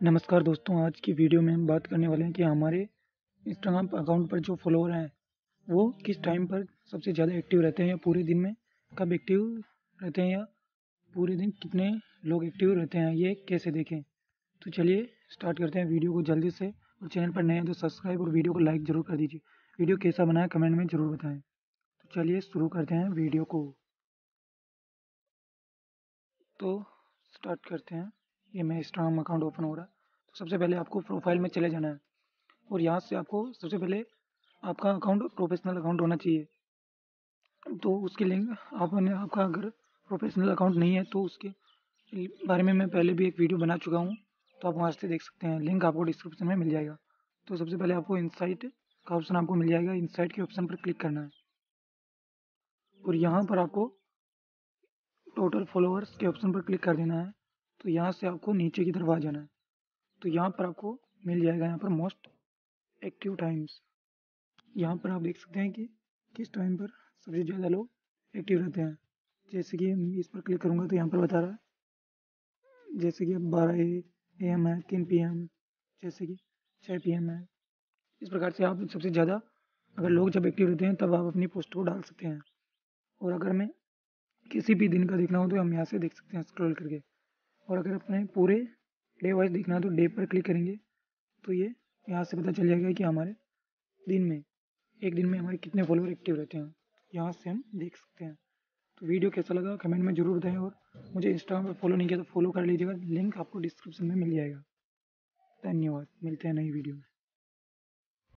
नमस्कार दोस्तों, आज की वीडियो में हम बात करने वाले हैं कि हमारे इंस्टाग्राम अकाउंट पर जो फॉलोअर हैं, वो किस टाइम पर सबसे ज़्यादा एक्टिव रहते हैं या पूरे दिन में कब एक्टिव रहते हैं या पूरे दिन कितने लोग एक्टिव रहते हैं, ये कैसे देखें? तो चलिए स्टार्ट करते हैं वीडियो को जल्दी से। और चैनल पर नए हैं तो सब्सक्राइब और वीडियो को लाइक ज़रूर कर दीजिए। वीडियो कैसा बनाए कमेंट में ज़रूर बताएँ। तो चलिए शुरू करते हैं वीडियो को। तो स्टार्ट करते हैं। ये मेरा इंस्टाग्राम अकाउंट ओपन हो रहा है। तो सबसे पहले आपको प्रोफ़ाइल में चले जाना है। और यहाँ से आपको सबसे पहले आपका अकाउंट प्रोफेशनल अकाउंट होना चाहिए। तो उसके लिंक आपने, आपका अगर प्रोफेशनल अकाउंट नहीं है तो उसके बारे में मैं पहले भी एक वीडियो बना चुका हूँ। तो आप वहाँ से देख सकते हैं। लिंक आपको डिस्क्रिप्शन में मिल जाएगा। तो सबसे पहले आपको इनसाइट का ऑप्शन आपको मिल जाएगा। इनसाइट के ऑप्शन पर क्लिक करना है। और यहाँ पर आपको टोटल फॉलोअर्स के ऑप्शन पर क्लिक कर देना है। तो यहाँ से आपको नीचे की तरफ़ आ जाना है। तो यहाँ पर आपको मिल जाएगा यहाँ पर मोस्ट एक्टिव टाइम्स यहाँ पर आप देख सकते हैं कि किस टाइम पर सबसे ज़्यादा लोग एक्टिव रहते हैं। जैसे कि इस पर क्लिक करूँगा तो यहाँ पर बता रहा है। जैसे कि अब बारह ए एम है, तीन पी एम जैसे कि छः पी एम है। इस प्रकार से आप सबसे ज़्यादा अगर लोग जब एक्टिव रहते हैं तब आप अपनी पोस्ट को डाल सकते हैं। और अगर मैं किसी भी दिन का देखना हो तो हम यहाँ से देख सकते हैं स्क्रॉल करके। और अगर अपने पूरे डे वाइज देखना है तो डे पर क्लिक करेंगे। तो ये यहाँ से पता चल जाएगा कि हमारे दिन में, एक दिन में हमारे कितने फॉलोअर एक्टिव रहते हैं। यहाँ से हम देख सकते हैं। तो वीडियो कैसा लगा कमेंट में ज़रूर बताएँ और मुझे इंस्टाग्राम पर फॉलो नहीं किया तो फॉलो कर लीजिएगा। लिंक आपको डिस्क्रिप्शन में मिल जाएगा। धन्यवाद। मिलते हैं नई वीडियो में।